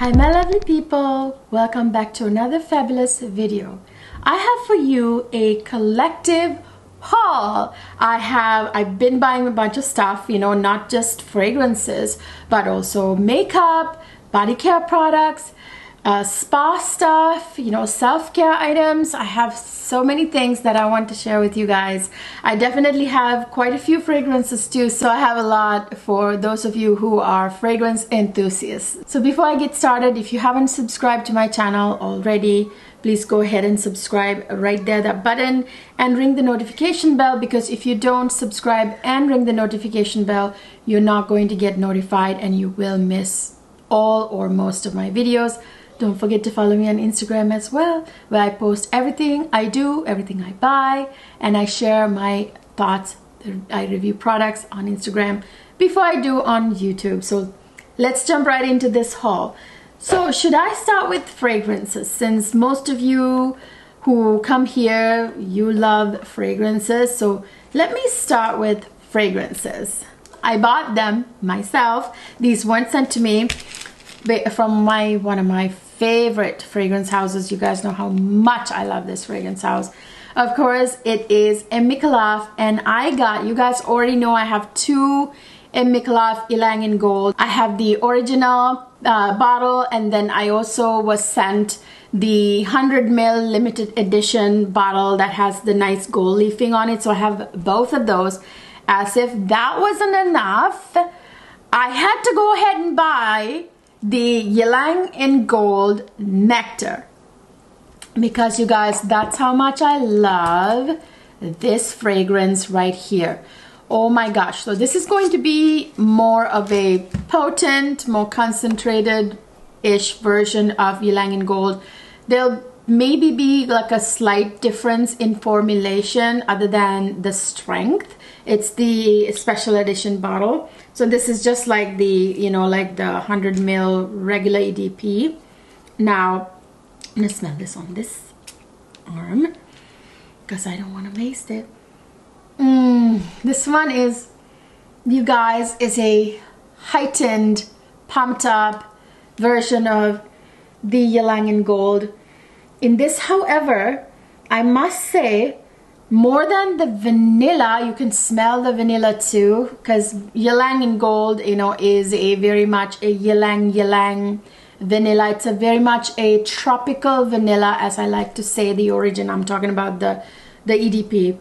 Hi my lovely people, welcome back to another fabulous video. I have for you a collective haul. I have, I've been buying a bunch of stuff, you know, not just fragrances, but also makeup, body care products, uh, spa stuff, you know, self-care items. I have so many things that I want to share with you guys. I definitely have quite a few fragrances too, so I have a lot for those of you who are fragrance enthusiasts. So before I get started, if you haven't subscribed to my channel already, please go ahead and subscribe right there, that button, and ring the notification bell because if you don't subscribe and ring the notification bell, you're not going to get notified and you will miss all or most of my videos. Don't forget to follow me on Instagram as well, where I post everything I do, everything I buy, and I share my thoughts. I review products on Instagram before I do on YouTube. So let's jump right into this haul. So should I start with fragrances since most of you who come here, you love fragrances. So let me start with fragrances. I bought them myself. These weren't sent to me from my one of my favorite fragrance houses. You guys know how much I love this fragrance house. Of course, it is M. Micallef, and I got, you guys already know I have two M. Micallef Ylang in Gold. I have the original uh, bottle, and then I also was sent the 100 ml limited edition bottle that has the nice gold leafing on it. So I have both of those. As if that wasn't enough, I had to go ahead and buy the Ylang in Gold Nectar. Because you guys, that's how much I love this fragrance right here. Oh my gosh, so this is going to be more of a potent, more concentrated-ish version of Ylang in Gold. There'll maybe be like a slight difference in formulation other than the strength. It's the special edition bottle. So this is just like the, you know, like the 100 ml regular EDP. Now, I'm gonna smell this on this arm because I don't want to waste it. Mm, this one is, you guys, is a heightened, pumped up version of the Ylang in Gold. In this, however, I must say more than the vanilla you can smell the vanilla too because ylang in gold you know is a very much a ylang ylang vanilla. It's a very much a tropical vanilla as i like to say the origin. I'm talking about the the edp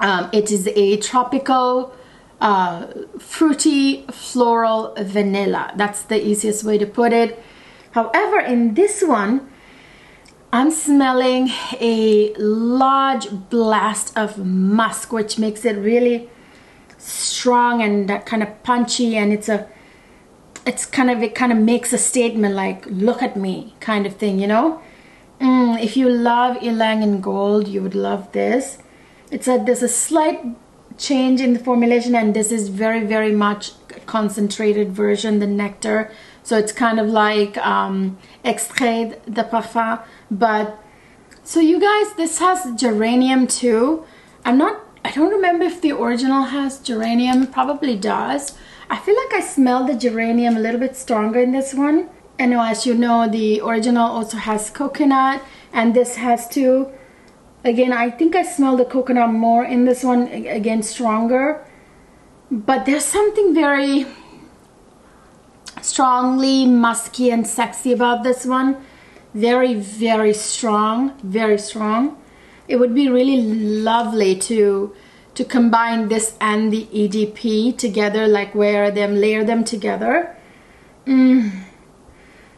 um, it is a tropical uh, fruity floral vanilla. That's the easiest way to put it. However in this one I'm smelling a large blast of musk, which makes it really strong and that kind of punchy and it's a it's kind of it kind of makes a statement like look at me kind of thing you know? Mm, if you love ylang in gold you would love this. It's a there's a slight change in the formulation and this is very very much concentrated version the nectar. So it's kind of like um, extrait de parfum but so you guys this has geranium too. I'm not I don't remember if the original has geranium. Probably does. I feel like I smell the geranium a little bit stronger in this one. And as you know the original also has coconut and this has too again I think I smell the coconut more in this one again stronger. But there's something very strongly musky and sexy about this one very, very strong, very strong. It would be really lovely to to combine this and the EDP together, like wear them, layer them together. Mm.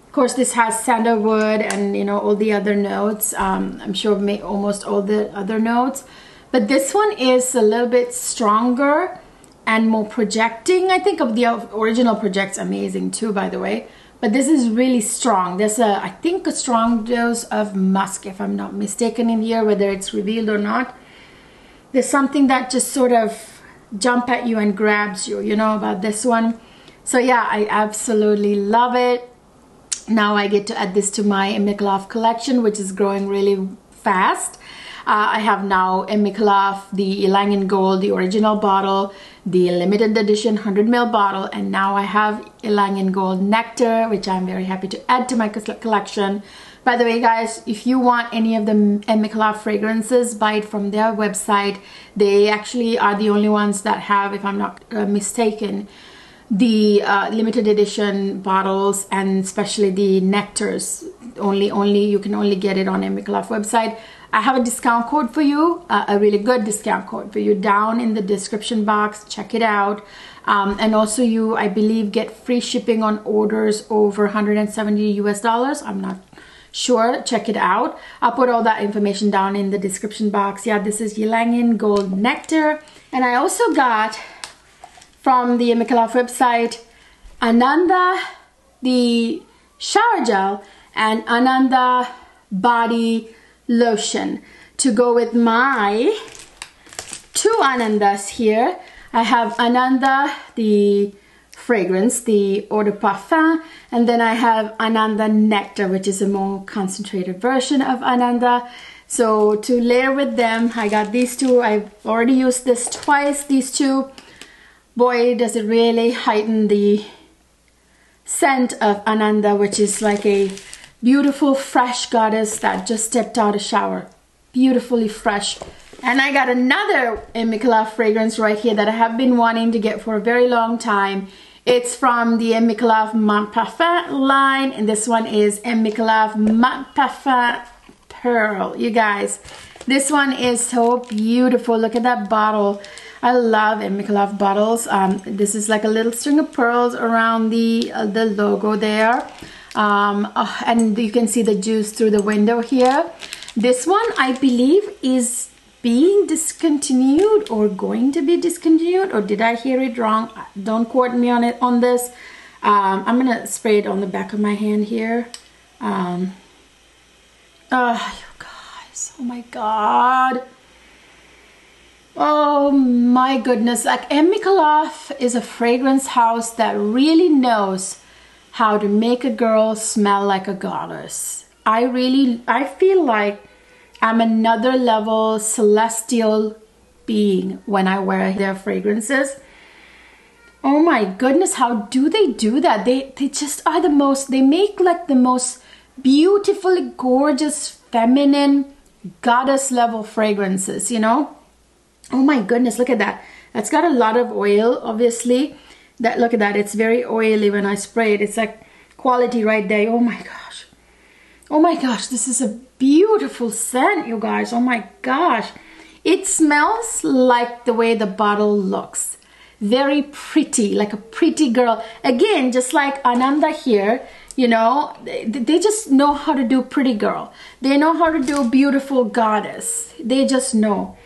Of course, this has sandalwood and you know all the other notes. Um, I'm sure may, almost all the other notes, but this one is a little bit stronger and more projecting. I think of the original projects amazing too, by the way. But this is really strong. There's a, I think, a strong dose of musk, if I'm not mistaken in here, whether it's revealed or not. There's something that just sort of jump at you and grabs you, you know, about this one. So yeah, I absolutely love it. Now I get to add this to my Micallef collection, which is growing really fast. Uh, I have now a M. Micallef, the Ylang Gold, the original bottle, the limited edition 100 ml bottle, and now I have Ylang Gold Nectar, which I'm very happy to add to my collection. By the way, guys, if you want any of the M. Micallef fragrances, buy it from their website. They actually are the only ones that have, if I'm not uh, mistaken, the uh, limited edition bottles and especially the nectars. Only, only you can only get it on M. Micallef website. I have a discount code for you, uh, a really good discount code for you down in the description box. Check it out. Um, and also you, I believe, get free shipping on orders over 170 US dollars. I'm not sure check it out i'll put all that information down in the description box yeah this is Ylang gold nectar and i also got from the M. Micallef website ananda the shower gel and ananda body lotion to go with my two anandas here i have ananda the fragrance, the Eau de Parfum, and then I have Ananda Nectar, which is a more concentrated version of Ananda. So to layer with them, I got these two. I've already used this twice, these two. Boy, does it really heighten the scent of Ananda, which is like a beautiful, fresh goddess that just stepped out of shower. Beautifully fresh. And I got another M. Micallef fragrance right here that I have been wanting to get for a very long time. It's from the Emmiklov Mon Parfum line, and this one is Emmiklov Mon Parfum Pearl. You guys, this one is so beautiful. Look at that bottle. I love M. Micallef bottles. Um, this is like a little string of pearls around the uh, the logo there. Um, oh, and you can see the juice through the window here. This one, I believe, is being discontinued or going to be discontinued or did I hear it wrong? Don't quote me on it on this. Um, I'm gonna spray it on the back of my hand here. Um, oh you guys oh my god. Oh my goodness like M. Micallef is a fragrance house that really knows how to make a girl smell like a goddess I really I feel like I'm another level celestial being when I wear their fragrances. Oh my goodness, how do they do that? They they just are the most they make like the most beautifully gorgeous feminine goddess level fragrances, you know? Oh my goodness, look at that. That's got a lot of oil, obviously. That look at that, it's very oily when I spray it. It's like quality right there. Oh my gosh. Oh my gosh, this is a beautiful scent, you guys. Oh my gosh. It smells like the way the bottle looks. Very pretty, like a pretty girl. Again, just like Ananda here, you know, they, they just know how to do pretty girl. They know how to do beautiful goddess. They just know.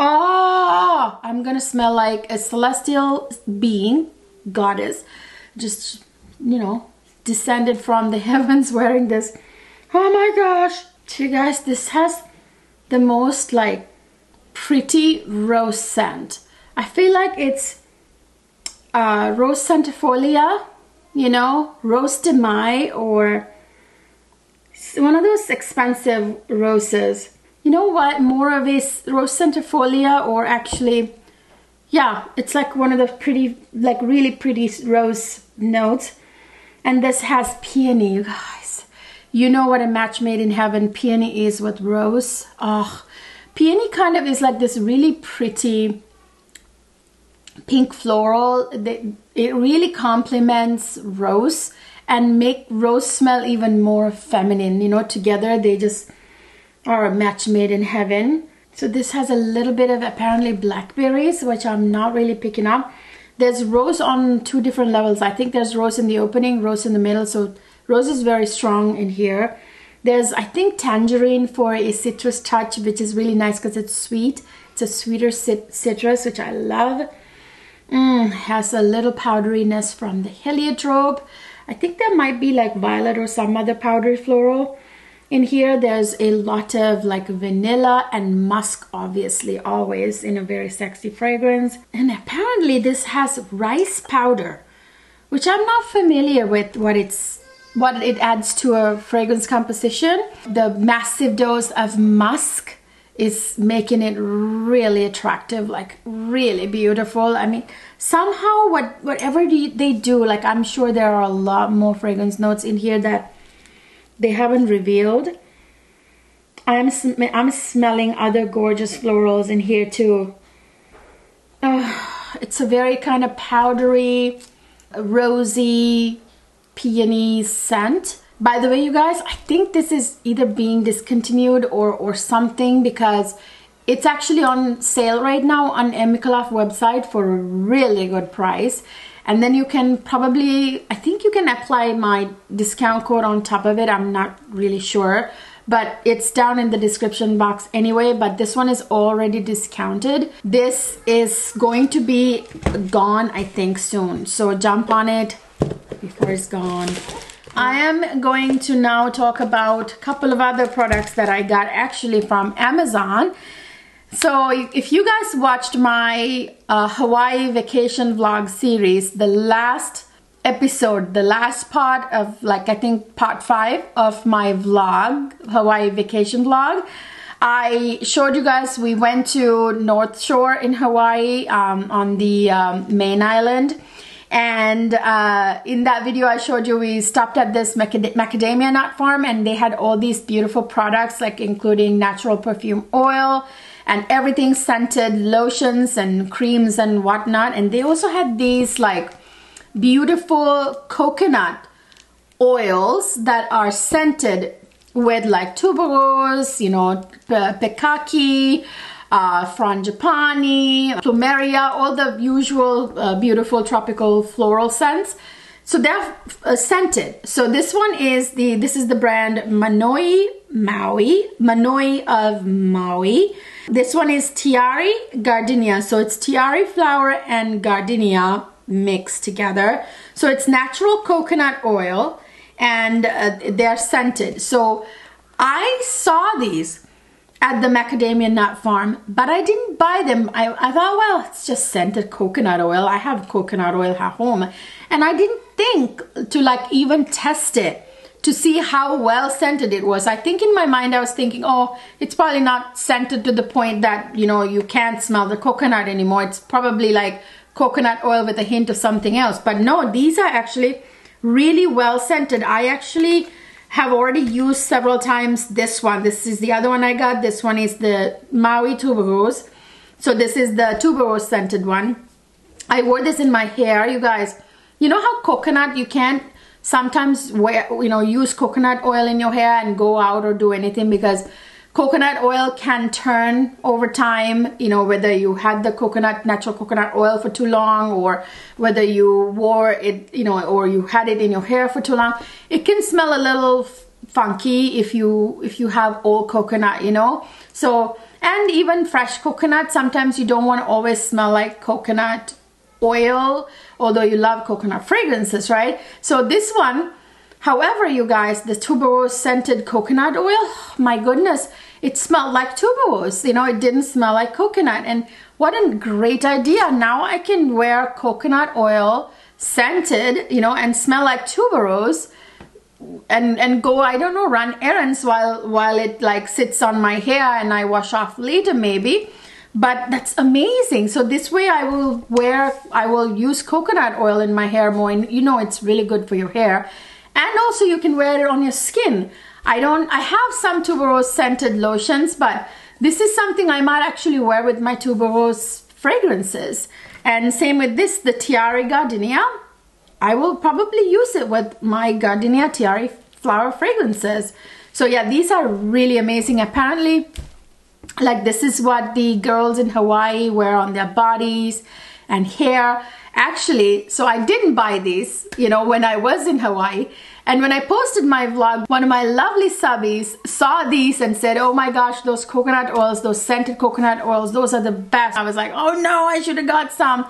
Oh, I'm gonna smell like a celestial being, goddess, just, you know, descended from the heavens wearing this. Oh my gosh. You guys, this has the most like pretty rose scent. I feel like it's uh, rose centifolia, you know, rose de mai or one of those expensive roses. You know what? More of a rose centifolia or actually, yeah, it's like one of the pretty, like really pretty rose notes. And this has peony, you guys. You know what a match made in heaven peony is with rose. Oh, peony kind of is like this really pretty pink floral. It really complements rose and make rose smell even more feminine. You know, together they just are a match made in heaven. So this has a little bit of apparently blackberries, which I'm not really picking up. There's rose on two different levels. I think there's rose in the opening, rose in the middle. So Rose is very strong in here. There's, I think, tangerine for a citrus touch, which is really nice because it's sweet. It's a sweeter cit citrus, which I love. Mm, has a little powderiness from the heliotrope. I think there might be like violet or some other powdery floral. In here, there's a lot of like vanilla and musk, obviously, always in a very sexy fragrance. And apparently this has rice powder, which I'm not familiar with what it's what it adds to a fragrance composition. The massive dose of musk is making it really attractive, like really beautiful. I mean, somehow what whatever they do, like I'm sure there are a lot more fragrance notes in here that they haven't revealed. I'm sm I'm smelling other gorgeous florals in here too. It's a very kind of powdery, rosy, peony scent. By the way, you guys, I think this is either being discontinued or, or something because it's actually on sale right now on M. Micallef website for a really good price. And then you can probably, I think you can apply my discount code on top of it. I'm not really sure, but it's down in the description box anyway. But this one is already discounted. This is going to be gone, I think, soon. So jump on it before it's gone. I am going to now talk about a couple of other products that I got actually from Amazon. So if you guys watched my uh, Hawaii vacation vlog series, the last episode, the last part of like I think part five of my vlog, Hawaii vacation vlog, I showed you guys we went to North Shore in Hawaii um, on the um, main island. And uh, in that video I showed you we stopped at this macadamia nut farm and they had all these beautiful products like including natural perfume oil and everything scented lotions and creams and whatnot and they also had these like beautiful coconut oils that are scented with like tuberose, you know, pikake, uh, frangipani, plumeria, all the usual uh, beautiful tropical floral scents. So they're uh, scented. So this one is the, this is the brand Manoi Maui, Manoi of Maui. This one is Tiare Gardenia. So it's Tiare flower and gardenia mixed together. So it's natural coconut oil and uh, they're scented. So I saw these at the macadamia nut farm, but I didn't buy them. I, I thought, well, it's just scented coconut oil. I have coconut oil at home. And I didn't think to like even test it to see how well scented it was. I think in my mind I was thinking, oh, it's probably not scented to the point that, you know, you can't smell the coconut anymore. It's probably like coconut oil with a hint of something else. But no, these are actually really well scented. I actually have already used several times this one. This is the other one I got. This one is the Maui tuberose. So this is the tuberose scented one. I wore this in my hair, you guys. You know how coconut, you can't sometimes wear, you know, use coconut oil in your hair and go out or do anything because coconut oil can turn over time you know whether you had the coconut natural coconut oil for too long or whether you wore it you know or you had it in your hair for too long. It can smell a little funky if you if you have old coconut you know? So and even fresh coconut sometimes you don't want to always smell like coconut oil although you love coconut fragrances right so this one However, you guys, the tuberose scented coconut oil, my goodness, it smelled like tuberose. You know, it didn't smell like coconut. And what a great idea. Now I can wear coconut oil scented, you know, and smell like tuberose and and go I don't know run errands while while it like sits on my hair and I wash off later maybe but that's amazing so this way I will wear I will use coconut oil in my hair more and you know it's really good for your hair and also you can wear it on your skin. I don't, I have some tuberose scented lotions, but this is something I might actually wear with my tuberose fragrances. And same with this, the Tiare Gardenia. I will probably use it with my Gardenia Tiare flower fragrances. So yeah, these are really amazing. Apparently, like this is what the girls in Hawaii wear on their bodies and hair. Actually, so I didn't buy these, you know, when I was in Hawaii. And when I posted my vlog, one of my lovely subbies saw these and said, oh my gosh, those coconut oils, those scented coconut oils, those are the best. I was like, oh no, I should have got some.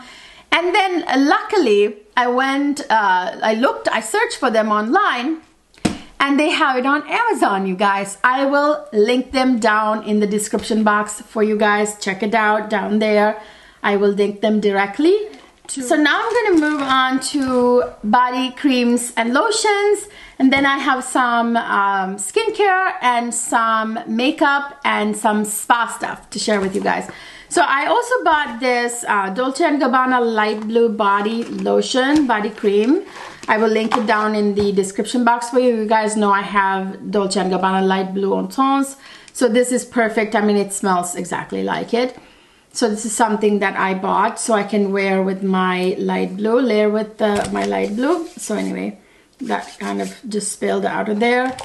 And then luckily, I went, uh, I looked, I searched for them online and they have it on Amazon, you guys. I will link them down in the description box for you guys. Check it out down there. I will link them directly. So now I'm gonna move on to body creams and lotions. And then I have some um, skincare and some makeup and some spa stuff to share with you guys. So I also bought this uh, Dolce & Gabbana light blue body lotion, body cream. I will link it down in the description box for you. You guys know I have Dolce & Gabbana light blue on tones. So this is perfect. I mean, it smells exactly like it. So this is something that I bought so I can wear with my light blue, layer with the, my light blue. So anyway, that kind of just spilled out of there.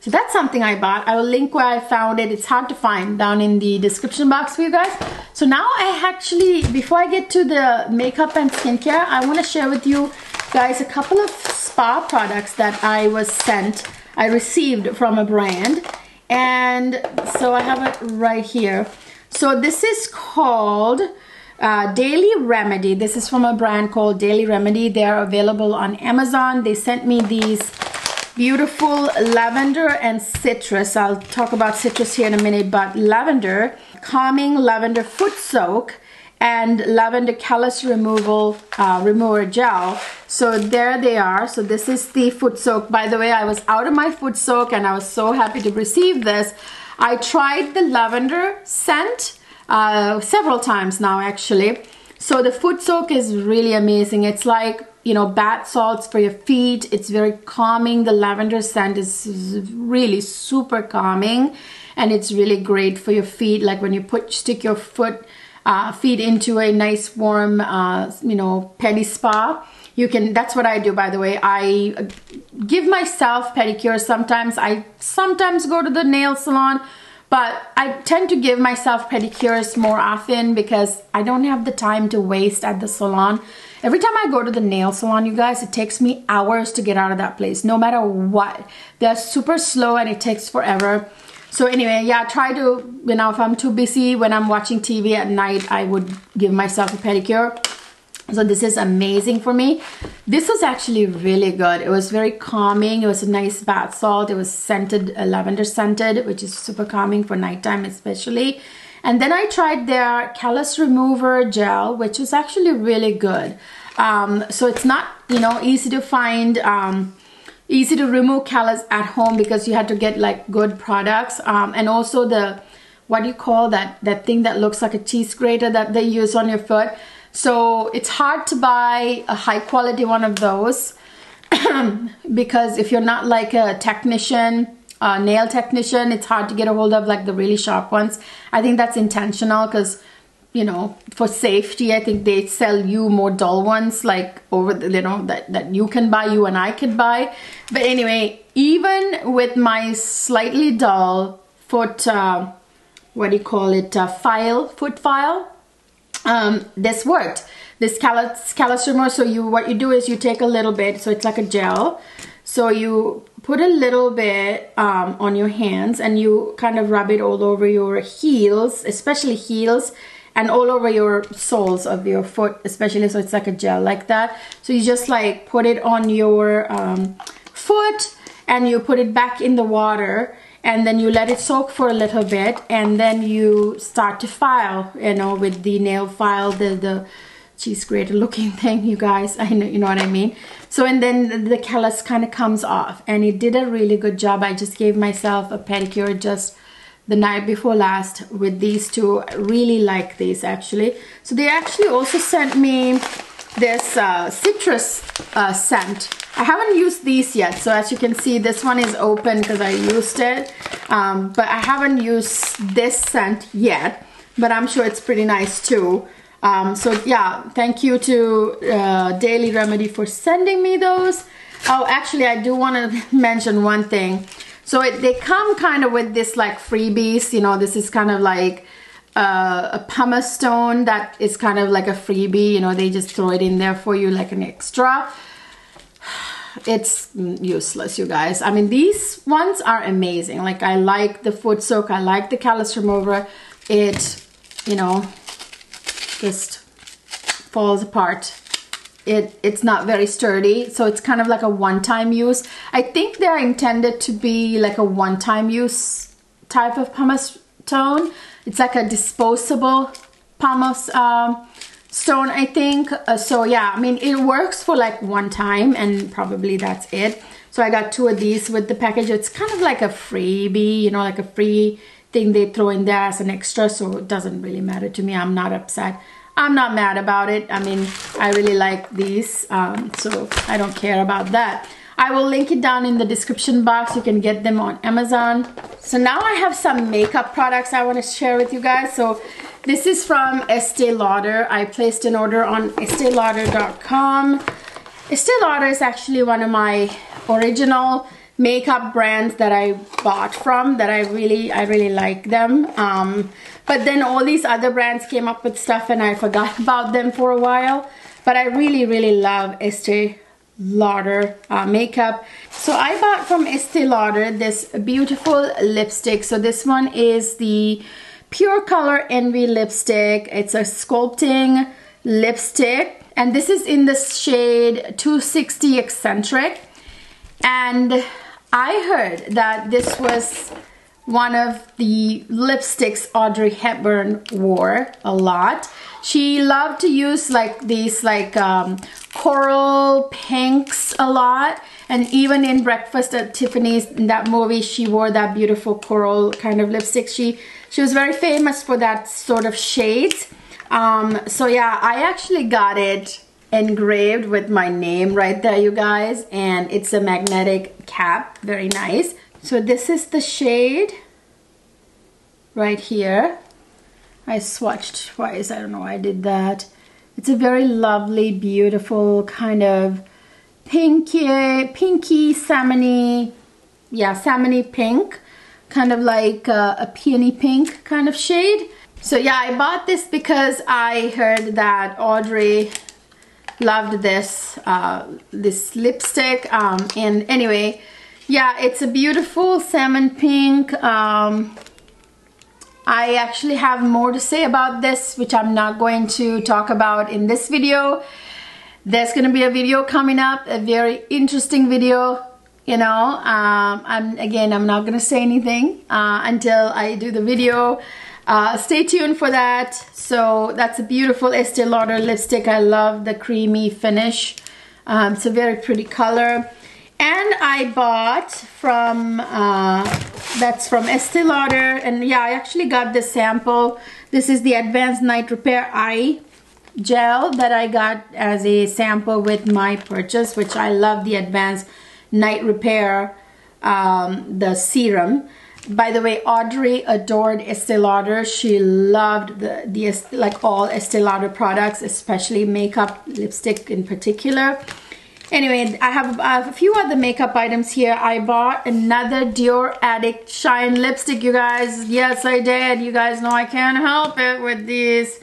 So that's something I bought. I will link where I found it. It's hard to find down in the description box for you guys. So now I actually, before I get to the makeup and skincare, I want to share with you guys a couple of spa products that I was sent, I received from a brand. And so I have it right here. So this is called uh, Daily Remedy. This is from a brand called Daily Remedy. They are available on Amazon. They sent me these beautiful lavender and citrus. I'll talk about citrus here in a minute, but lavender, calming lavender foot soak and lavender callus removal uh, remover gel. So there they are. So this is the foot soak. By the way, I was out of my foot soak and I was so happy to receive this. I tried the lavender scent uh, several times now actually. So the foot soak is really amazing. It's like you know, bath salts for your feet. It's very calming. The lavender scent is really super calming and it's really great for your feet. Like when you put stick your foot uh, feet into a nice warm, uh, you know, pedi spa. You can, that's what I do by the way. I give myself pedicures sometimes. I sometimes go to the nail salon but I tend to give myself pedicures more often because I don't have the time to waste at the salon. Every time I go to the nail salon, you guys, it takes me hours to get out of that place, no matter what. They're super slow and it takes forever. So anyway, yeah, try to, you know, if I'm too busy when I'm watching TV at night, I would give myself a pedicure. So this is amazing for me. This was actually really good. It was very calming. It was a nice bath salt. It was scented, uh, lavender scented, which is super calming for nighttime especially. And then I tried their callus remover gel, which was actually really good. Um, so it's not, you know, easy to find, um, easy to remove callus at home because you had to get like good products. Um, and also the, what do you call that, that thing that looks like a cheese grater that they use on your foot so it's hard to buy a high quality one of those because if you're not like a technician, a nail technician, it's hard to get a hold of like the really sharp ones. I think that's intentional because you know, for safety, I think they sell you more dull ones like over the, you know, that, that you can buy, you and I could buy. But anyway, even with my slightly dull foot, uh, what do you call it, uh, file, foot file, um, this worked. This callus, remover, so you what you do is you take a little bit, so it's like a gel. So you put a little bit um, on your hands and you kind of rub it all over your heels, especially heels, and all over your soles of your foot, especially so it's like a gel like that. So you just like put it on your um, foot and you put it back in the water and then you let it soak for a little bit and then you start to file you know with the nail file the the cheese grater looking thing you guys. I know you know what I mean? So and then the callus kind of comes off and it did a really good job. I just gave myself a pedicure just the night before last with these two I really like these actually so they actually also sent me this uh, citrus uh, scent. I haven't used these yet, so as you can see, this one is open because I used it, um, but I haven't used this scent yet, but I'm sure it's pretty nice too. Um, so yeah, thank you to uh, Daily Remedy for sending me those. Oh, actually, I do want to mention one thing. So it, they come kind of with this like freebies, you know, this is kind of like uh, a pumice stone that is kind of like a freebie you know they just throw it in there for you like an extra. It's useless you guys. I mean these ones are amazing. Like I like the foot soak. I like the callus remover it you know just falls apart it it's not very sturdy so it's kind of like a one-time use. I think they're intended to be like a one-time use type of pumice stone. It's like a disposable pumice um, stone I think. Uh, so yeah I mean it works for like one time and probably that's it. So I got two of these with the package. It's kind of like a freebie you know like a free thing they throw in there as an extra so it doesn't really matter to me. I'm not upset I'm not mad about it I mean I really like these um, so I don't care about that I will link it down in the description box. You can get them on Amazon. So now I have some makeup products I want to share with you guys. So this is from Estee Lauder. I placed an order on esteelauder.com. Estee Lauder is actually one of my original makeup brands that I bought from that I really I really like them um, but then all these other brands came up with stuff and I forgot about them for a while but I really really love Estee Lauder uh, makeup. So I bought from Estee Lauder this beautiful lipstick. So this one is the Pure Color Envy lipstick. It's a sculpting lipstick and this is in the shade 260 Eccentric. And I heard that this was one of the lipsticks Audrey Hepburn wore a lot. She loved to use like these like um, coral pinks a lot and even in Breakfast at Tiffany's in that movie she wore that beautiful coral kind of lipstick. She she was very famous for that sort of shade. Um, so yeah, I actually got it engraved with my name right there you guys and it's a magnetic cap very nice so this is the shade right here. I swatched twice. I don't know why I did that. It's a very lovely, beautiful kind of pinky, pinky, salmony, yeah, salmony pink. Kind of like uh, a peony pink kind of shade. So yeah, I bought this because I heard that Audrey loved this uh, this lipstick. Um, and anyway, yeah, it's a beautiful salmon pink. Um, I actually have more to say about this, which I'm not going to talk about in this video. There's going to be a video coming up, a very interesting video, you know. Um, I'm Again, I'm not going to say anything uh, until I do the video. Uh, stay tuned for that. So that's a beautiful Estee Lauder lipstick. I love the creamy finish. Um, it's a very pretty color. And I bought from, uh, that's from Estee Lauder. And yeah, I actually got the sample. This is the Advanced Night Repair Eye Gel that I got as a sample with my purchase, which I love the Advanced Night Repair, um, the serum. By the way, Audrey adored Estee Lauder. She loved the, the like all Estee Lauder products, especially makeup, lipstick in particular. Anyway, I have, I have, a few other makeup items here. I bought another Dior Addict Shine lipstick, you guys. Yes, I did. You guys know I can't help it with these.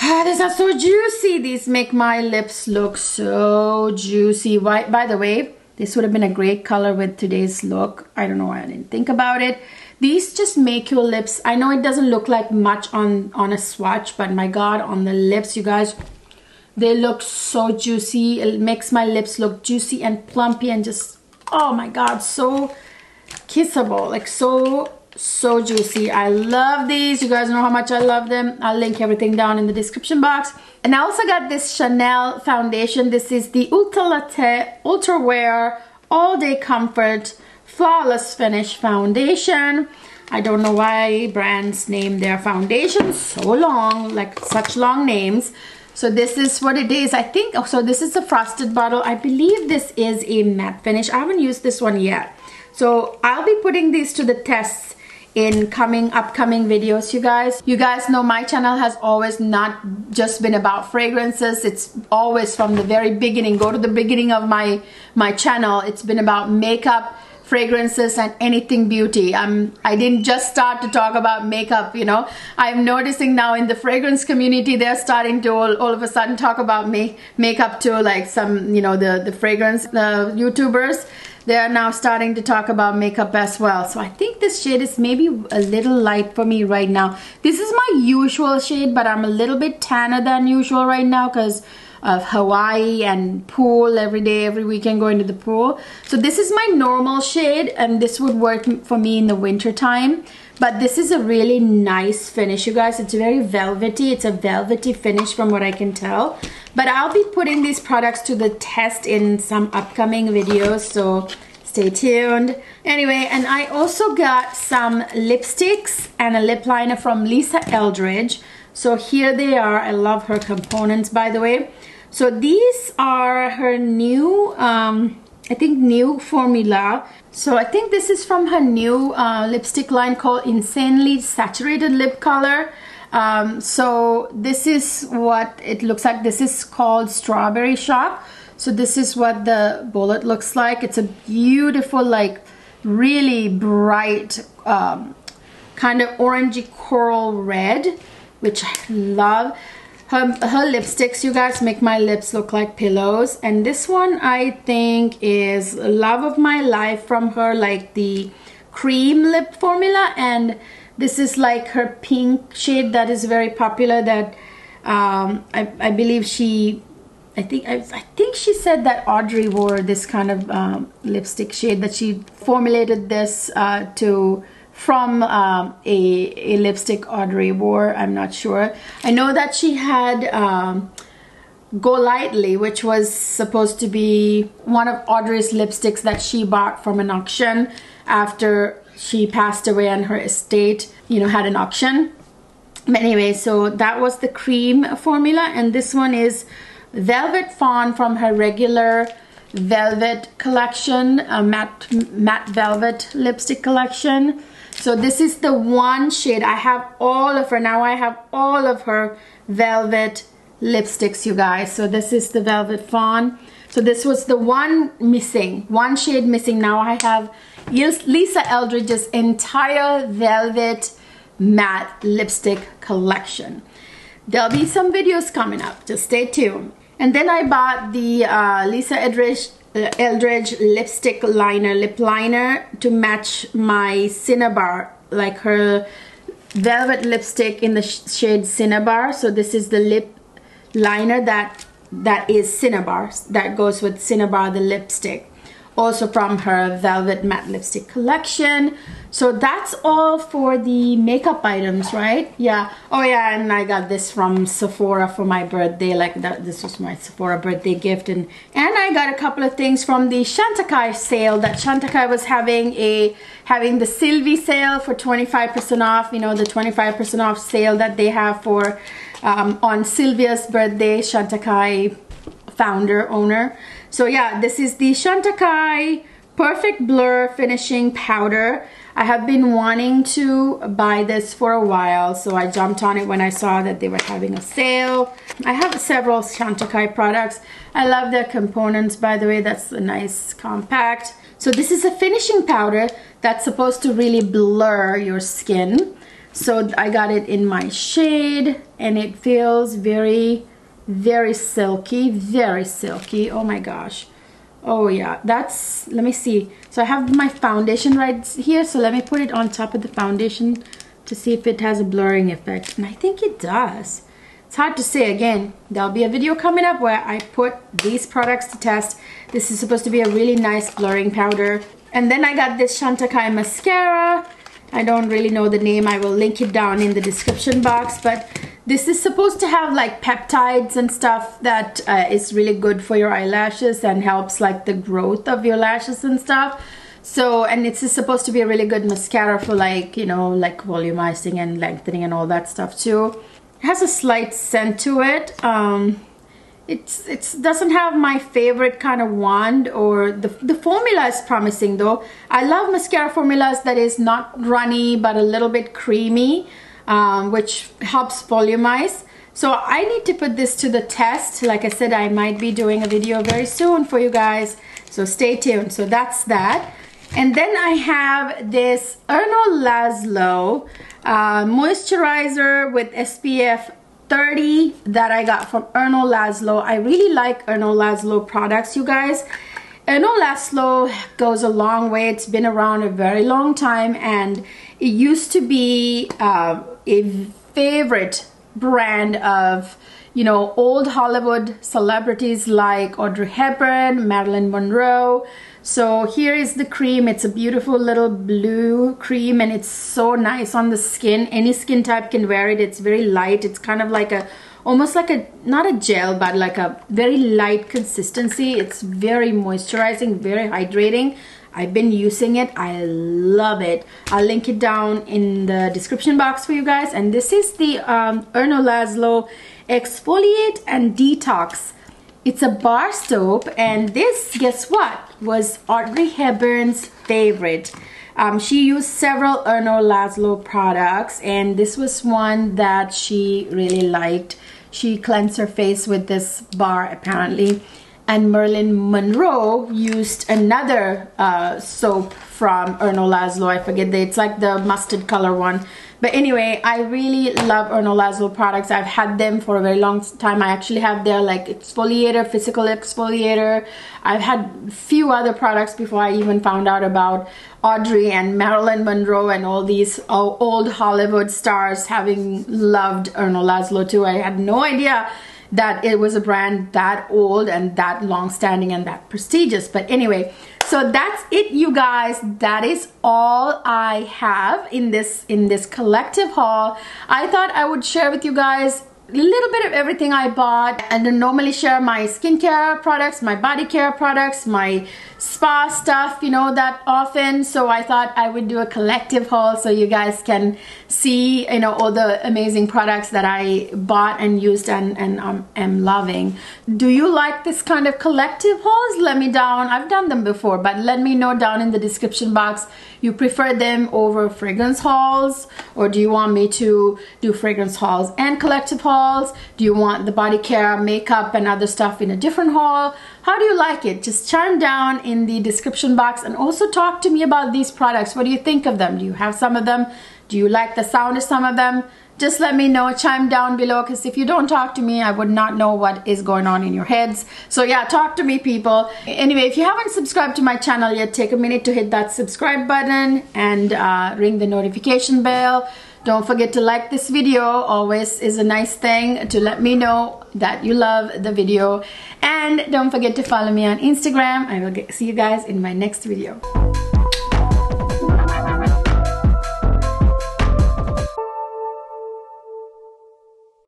Ah, these are so juicy. These make my lips look so juicy. Why, by the way, this would have been a great color with today's look. I don't know why I didn't think about it. These just make your lips, I know it doesn't look like much on, on a swatch, but my God, on the lips, you guys, they look so juicy. It makes my lips look juicy and plumpy and just, oh my God, so kissable. Like so, so juicy. I love these. You guys know how much I love them. I'll link everything down in the description box. And I also got this Chanel foundation. This is the Ultra Le Teint Ultra Wear All Day Comfort Flawless Finish Foundation. I don't know why brands name their foundations so long, like such long names. So this is what it is. I think, oh, so this is a frosted bottle. I believe this is a matte finish. I haven't used this one yet. So I'll be putting these to the test in coming upcoming videos you guys you guys know my channel has always not just been about fragrances it's always from the very beginning go to the beginning of my my channel it's been about makeup fragrances and anything beauty I'm I didn't just start to talk about makeup you know I'm noticing now in the fragrance community they're starting to all, all of a sudden talk about make, makeup too like some you know the the fragrance the youtubers they are now starting to talk about makeup as well. So I think this shade is maybe a little light for me right now. This is my usual shade, but I'm a little bit tanner than usual right now because of Hawaii and pool every day, every weekend going to the pool. So this is my normal shade and this would work for me in the winter time. but this is a really nice finish you guys. It's very velvety. It's a velvety finish from what I can tell. But I'll be putting these products to the test in some upcoming videos so stay tuned. Anyway and I also got some lipsticks and a lip liner from Lisa Eldridge. So here they are. I love her components by the way so these are her new um, I think new formula so I think this is from her new uh, lipstick line called Insanely Saturated Lip Color. Um, so this is what it looks like. This is called Strawberry Shock. So this is what the bullet looks like. It's a beautiful, like really bright, um, kind of orangey coral red, which I love her, her lipsticks you guys make my lips look like pillows. And this one I think is love of my life from her like the cream lip formula. And this is like her pink shade that is very popular that um, I, I believe she I think I, I, think she said that Audrey wore this kind of um, lipstick shade that she formulated this uh, to from um, a, a lipstick Audrey wore. I'm not sure. I know that she had um, Go Lightly, which was supposed to be one of Audrey's lipsticks that she bought from an auction after she passed away and her estate, you know, had an auction. But anyway, so that was the cream formula, and this one is Velvet Fawn from her regular velvet collection, a matte, matte velvet lipstick collection. So this is the one shade. I have all of her. Now I have all of her velvet lipsticks, you guys. So this is the Velvet Fawn. So this was the one missing, one shade missing. Now I have Lisa Eldridge's entire velvet matte lipstick collection. There'll be some videos coming up. Just stay tuned. And then I bought the uh, Lisa Eldridge Uh, Eldridge lipstick liner, lip liner to match my Cinnabar, like her velvet lipstick in the shade Cinnabar. So this is the lip liner that that is Cinnabar, that goes with Cinnabar the lipstick also from her Velvet Matte Lipstick collection. So that's all for the makeup items, right? Yeah. Oh yeah, and I got this from Sephora for my birthday. Like that, this was my Sephora birthday gift. And, and I got a couple of things from the Chantecaille sale that Chantecaille was having a, having the Sylvie sale for 25% off. You know, the 25% off sale that they have for, um, on Sylvia's birthday, Chantecaille founder, owner. So yeah, this is the Chantecaille Perfect Blur Finishing Powder. I have been wanting to buy this for a while, so I jumped on it when I saw that they were having a sale. I have several Chantecaille products. I love their components, by the way. That's a nice compact. So this is a finishing powder that's supposed to really blur your skin. So I got it in my shade, and it feels very very silky very silky. Oh my gosh. Oh yeah that's let me see. So I have my foundation right here so let me put it on top of the foundation to see if it has a blurring effect. And I think it does. It's hard to say. Again there'll be a video coming up where I put these products to test. This is supposed to be a really nice blurring powder. And then I got this Chantecaille mascara. I don't really know the name. I will link it down in the description box but this is supposed to have like peptides and stuff that uh, is really good for your eyelashes and helps like the growth of your lashes and stuff. So, and it's supposed to be a really good mascara for like, you know, like volumizing and lengthening and all that stuff too. It has a slight scent to it. Um, it's it doesn't have my favorite kind of wand or the, the formula is promising though. I love mascara formulas that is not runny but a little bit creamy um, which helps volumize. So I need to put this to the test. Like I said, I might be doing a video very soon for you guys. So stay tuned. So that's that. And then I have this Erno Laszlo uh, moisturizer with SPF 30 that I got from Erno Laszlo. I really like Erno Laszlo products, you guys. Erno Laszlo goes a long way. It's been around a very long time and it used to be uh, a favorite brand of you know old Hollywood celebrities like Audrey Hepburn, Marilyn Monroe. so here is the cream. It's a beautiful little blue cream and it's so nice on the skin. Any skin type can wear it. It's very light. It's kind of like a almost like a not a gel but like a very light consistency. It's very moisturizing very hydrating I've been using it. I love it. I'll link it down in the description box for you guys. And this is the um, Erno Laszlo exfoliate and detox. It's a bar soap and this guess what was Audrey Hepburn's favorite. Um, she used several Erno Laszlo products and this was one that she really liked. She cleansed her face with this bar apparently. And Marilyn Monroe used another uh, soap from Erno Laszlo. I forget the, it's like the mustard color one. But anyway, I really love Erno Laszlo products. I've had them for a very long time. I actually have their like exfoliator, physical exfoliator. I've had a few other products before I even found out about Audrey and Marilyn Monroe and all these old Hollywood stars having loved Erno Laszlo too. I had no idea that it was a brand that old and that long standing and that prestigious. But anyway, so that's it you guys. That is all I have in this in this collective haul. I thought I would share with you guys a little bit of everything I bought and then normally share my skincare products, my body care products, my spa stuff, you know, that often. So I thought I would do a collective haul so you guys can see, you know, all the amazing products that I bought and used and, and um, am loving. Do you like this kind of collective hauls? Let me down. I've done them before, but let me know down in the description box. You prefer them over fragrance hauls or do you want me to do fragrance hauls and collective hauls? Do you want the body care, makeup and other stuff in a different haul? How do you like it? Just chime down in the description box and also talk to me about these products. What do you think of them? Do you have some of them? Do you like the sound of some of them? Just let me know, chime down below because if you don't talk to me, I would not know what is going on in your heads. So yeah, talk to me people. Anyway, if you haven't subscribed to my channel yet, take a minute to hit that subscribe button and uh, ring the notification bell. Don't forget to like this video. Always is a nice thing to let me know that you love the video. And don't forget to follow me on Instagram. I will get, see you guys in my next video.